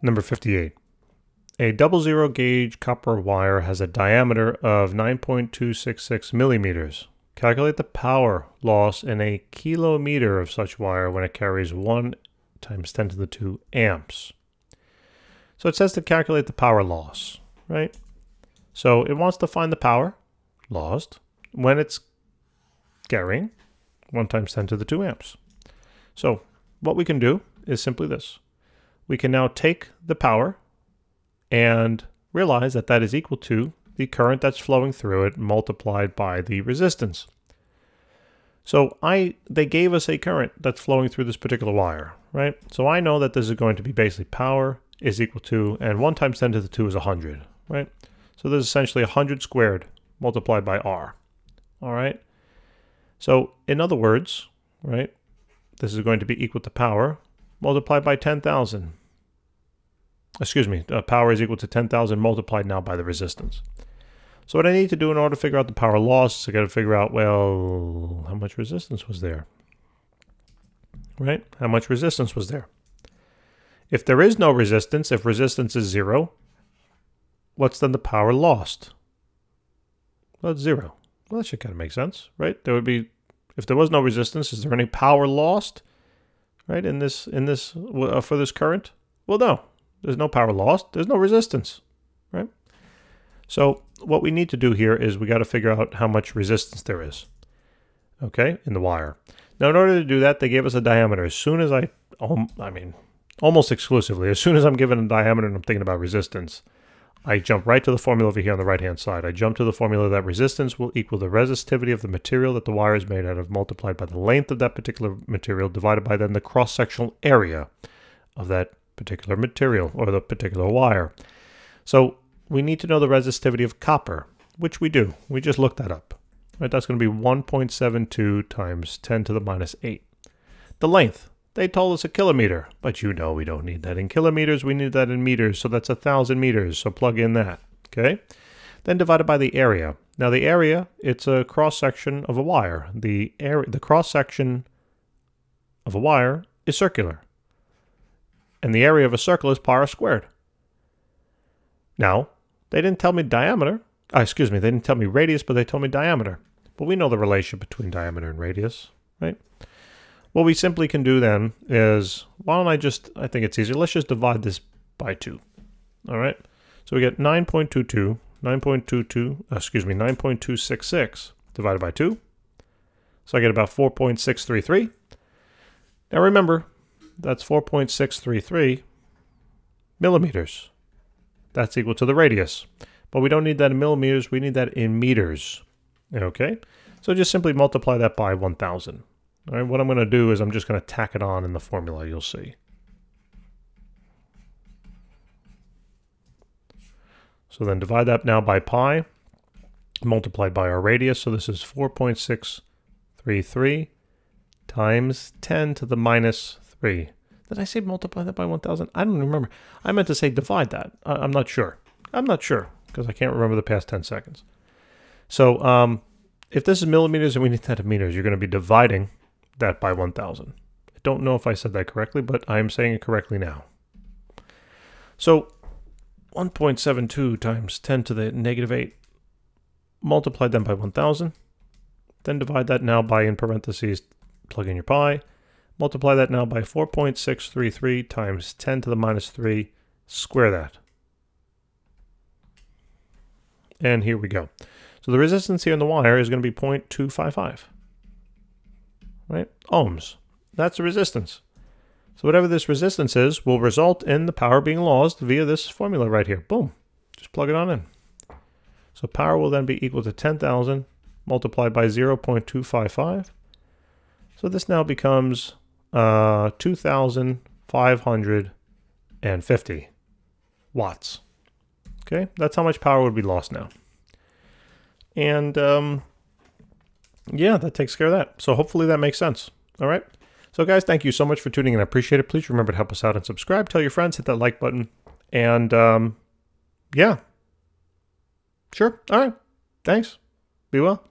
Number 58. A double zero gauge copper wire has a diameter of 9.266 millimeters. Calculate the power loss in a kilometer of such wire when it carries 1 times 10 to the 2 amps. So it says to calculate the power loss, right? So it wants to find the power lost when it's carrying 1 times 10 to the 2 amps. So what we can do is simply this. We can now take the power and realize that that is equal to the current that's flowing through it multiplied by the resistance. So I they gave us a current that's flowing through this particular wire, right? So I know that this is going to be basically power is equal to, and 1 times 10 to the 2 is 100, right? So this is essentially 100 squared multiplied by R, all right? So in other words, right, this is going to be equal to power multiplied by 10,000 excuse me, uh, power is equal to 10,000 multiplied now by the resistance. So what I need to do in order to figure out the power loss, is I got to figure out, well, how much resistance was there? Right? How much resistance was there? If there is no resistance, if resistance is zero, what's then the power lost? Well, it's zero. Well, that should kind of make sense, right? There would be, if there was no resistance, is there any power lost, right, in this, in this, uh, for this current? Well, no, there's no power lost. There's no resistance, right? So what we need to do here is we got to figure out how much resistance there is, okay, in the wire. Now, in order to do that, they gave us a diameter. As soon as I, um, I mean, almost exclusively, as soon as I'm given a diameter and I'm thinking about resistance, I jump right to the formula over here on the right-hand side. I jump to the formula that resistance will equal the resistivity of the material that the wire is made out of multiplied by the length of that particular material divided by then the cross-sectional area of that particular material or the particular wire. So we need to know the resistivity of copper, which we do. We just looked that up. Right, that's going to be 1.72 times 10 to the minus 8. The length, they told us a kilometer, but you know we don't need that in kilometers, we need that in meters, so that's a thousand meters, so plug in that, okay? Then divided by the area. Now the area, it's a cross-section of a wire. The area, the cross-section of a wire is circular and the area of a circle is pi r squared. Now, they didn't tell me diameter. Uh, excuse me, they didn't tell me radius, but they told me diameter. But we know the relation between diameter and radius, right? What we simply can do then is, why don't I just, I think it's easier, let's just divide this by 2. All right? So we get 9.22, 9.22, uh, excuse me, 9.266 divided by 2. So I get about 4.633. Now remember, that's 4.633 millimeters. That's equal to the radius. But we don't need that in millimeters, we need that in meters. Okay? So just simply multiply that by 1,000. All right, what I'm going to do is I'm just going to tack it on in the formula, you'll see. So then divide that now by pi, multiplied by our radius. So this is 4.633 times 10 to the minus 3. Did I say multiply that by 1,000? I don't remember. I meant to say divide that. I, am not sure. I'm not sure because I can't remember the past 10 seconds. So um, if this is millimeters and we need that in meters, you're going to be dividing that by 1,000. I don't know if I said that correctly, but I am saying it correctly now. So 1.72 times 10 to the negative 8, multiply them by 1,000, then divide that now by, in parentheses, plug in your pi, Multiply that now by 4.633 times 10 to the minus 3. Square that. And here we go. So the resistance here in the wire is going to be 0.255. Right? Ohms. That's the resistance. So whatever this resistance is will result in the power being lost via this formula right here. Boom. Just plug it on in. So power will then be equal to 10,000 multiplied by 0.255. So this now becomes uh, 2,550 watts. Okay, that's how much power would be lost now. And um, yeah, that takes care of that. So hopefully that makes sense. All right. So guys, thank you so much for tuning in. I appreciate it. Please remember to help us out and subscribe. Tell your friends, hit that like button. And um, yeah. Sure. All right. Thanks. Be well.